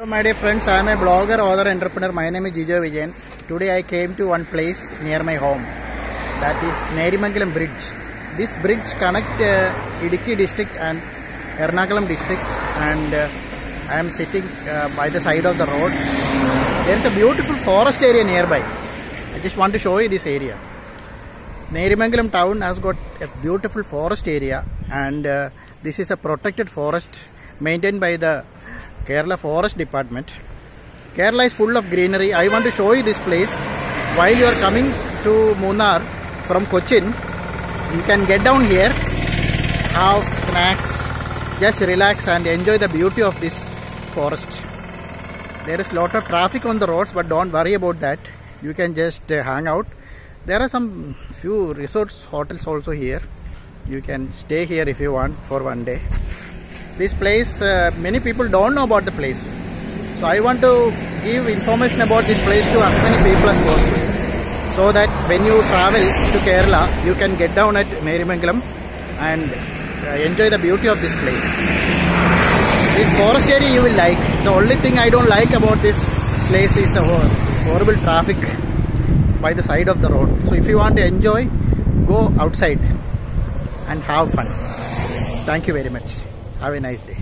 Hello, my dear friends. I am a blogger, author, entrepreneur. My name is Gijo Vijayan. Today I came to one place near my home. That is Neriamangalam Bridge. This bridge connect uh, Idukki district and Ernakulam district and uh, I am sitting uh, by the side of the road. There is a beautiful forest area nearby. I just want to show you this area. Neriamangalam town has got a beautiful forest area and uh, this is a protected forest maintained by the Kerala Forest Department. Kerala is full of greenery. I want to show you this place. While you are coming to Munnar from Cochin, you can get down here, have snacks, just relax and enjoy the beauty of this forest. There is lot of traffic on the roads, but don't worry about that. You can just uh, hang out. There are some few resorts, hotels also here. You can stay here if you want for one day this place uh, many people don't know about the place. So i want to give information about this place to as many people as possible. So that when you travel to kerala you can get down at Neriamangalam and uh, enjoy the beauty of this place. This forest area you will like. The only thing i don't like about this place is the horrible traffic by the side of the road. So if you want to enjoy go outside and have fun. Thank you very much have a nice day.